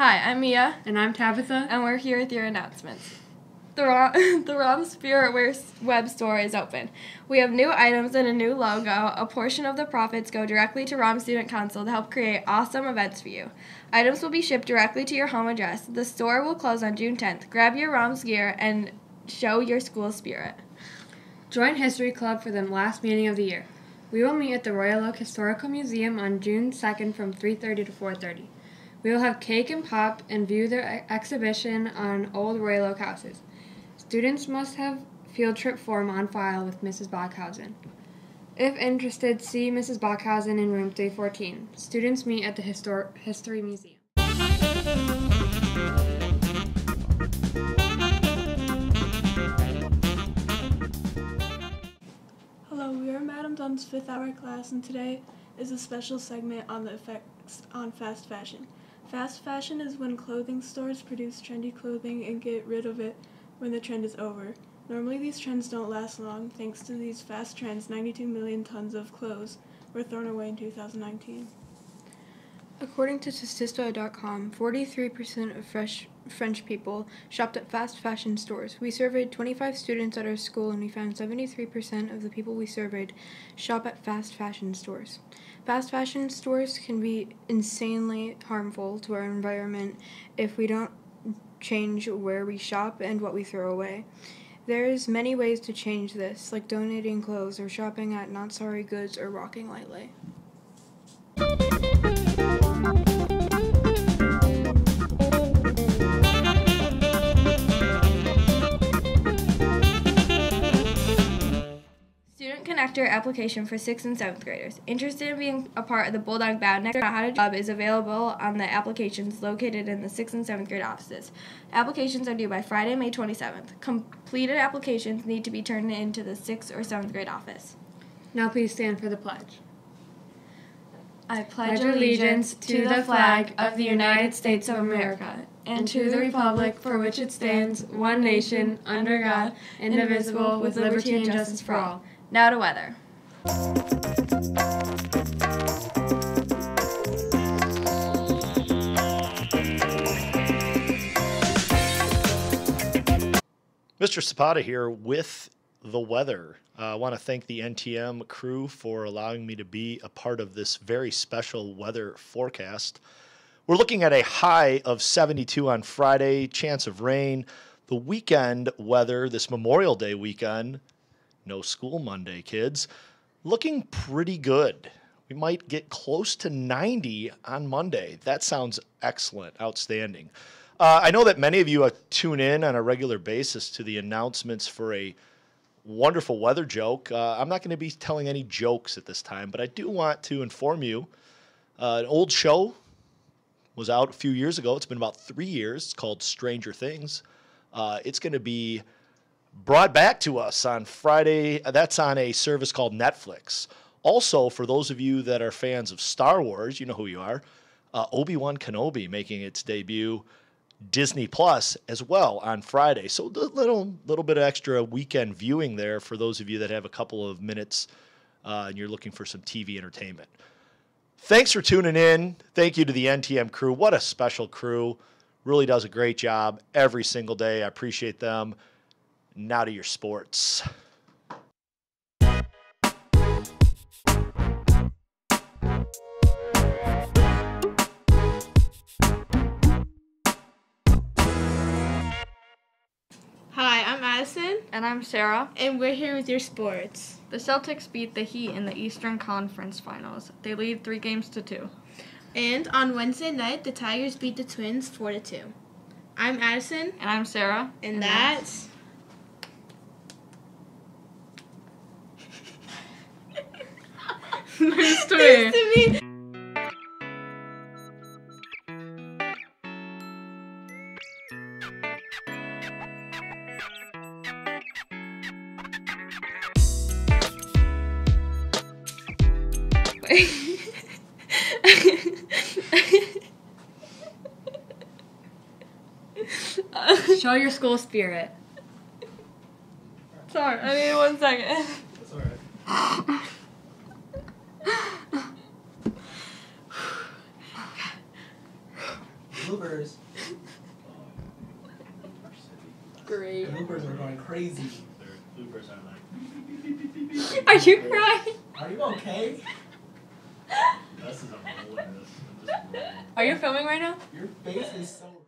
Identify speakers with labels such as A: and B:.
A: Hi, I'm Mia,
B: And I'm Tabitha.
A: and we're here with your announcements. The ROM, the ROM Spirit web store is open. We have new items and a new logo. A portion of the profits go directly to ROM Student Council to help create awesome events for you. Items will be shipped directly to your home address. The store will close on June 10th. Grab your ROM's gear and show your school spirit.
B: Join History Club for the last meeting of the year. We will meet at the Royal Oak Historical Museum on June 2nd from 3:30 to 4:30. We will have cake and pop and view their e- exhibition on old Royal Oak houses. Students must have field trip form on file with Mrs. Bockhausen. If interested, see Mrs. Bockhausen in room 314. Students meet at the Histor- History Museum.
C: Hello, we are Madam Dunn's fifth hour class, and today is a special segment on the effects on fast fashion. Fast fashion is when clothing stores produce trendy clothing and get rid of it when the trend is over. Normally, these trends don't last long. Thanks to these fast trends, 92 million tons of clothes were thrown away in 2019.
D: According to Statista.com, 43% of fresh French people shopped at fast fashion stores. We surveyed 25 students at our school and we found 73% of the people we surveyed shop at fast fashion stores. Fast fashion stores can be insanely harmful to our environment if we don't change where we shop and what we throw away. There's many ways to change this, like donating clothes or shopping at Not Sorry Goods or Walking Lightly.
A: Connector application for 6th and 7th graders. Interested in being a part of the Bulldog Bound Next How to Job is available on the applications located in the 6th and 7th grade offices. Applications are due by Friday, May 27th. Completed applications need to be turned into the 6th or 7th grade office.
B: Now please stand for the pledge.
A: I pledge allegiance to the flag of the United States of America and to the republic for which it stands, one nation, under God, indivisible, with liberty and justice for all. Now to weather.
E: Mr. Zapata here with the weather. Uh, I want to thank the NTM crew for allowing me to be a part of this very special weather forecast. We're looking at a high of 72 on Friday, chance of rain. The weekend weather, this Memorial Day weekend, no school Monday, kids, looking pretty good. We might get close to 90 on Monday. That sounds excellent, outstanding. Uh, I know that many of you uh, tune in on a regular basis to the announcements for a wonderful weather joke. Uh, I'm not going to be telling any jokes at this time, but I do want to inform you uh, an old show was out a few years ago. It's been about three years. It's called Stranger Things. Uh, it's going to be brought back to us on Friday. That's on a service called Netflix. Also, for those of you that are fans of Star Wars, you know who you are. Uh, Obi Wan Kenobi making its debut Disney Plus as well on Friday. So a little little bit of extra weekend viewing there for those of you that have a couple of minutes uh, and you're looking for some TV entertainment. Thanks for tuning in. Thank you to the NTM crew. What a special crew. Really does a great job every single day. I appreciate them. Now to your sports.
F: Hi, I'm Addison,
G: And I'm Sarah.
F: and we're here with your sports.
G: The Celtics beat the Heat in the Eastern Conference Finals. They lead three games to two.
F: And on Wednesday night, the Tigers beat the Twins 4 to 2. I'm Addison,
G: And I'm Sarah.
F: and that's.
G: Nice to
F: Nice to meet
B: Show your school spirit.
A: Sorry, I need one second.
H: bloopers.
D: Great.
H: The bloopers are going crazy.
E: Are.
B: Are you crying?
H: Are you okay?
B: Are you filming right now?
H: Your face is so.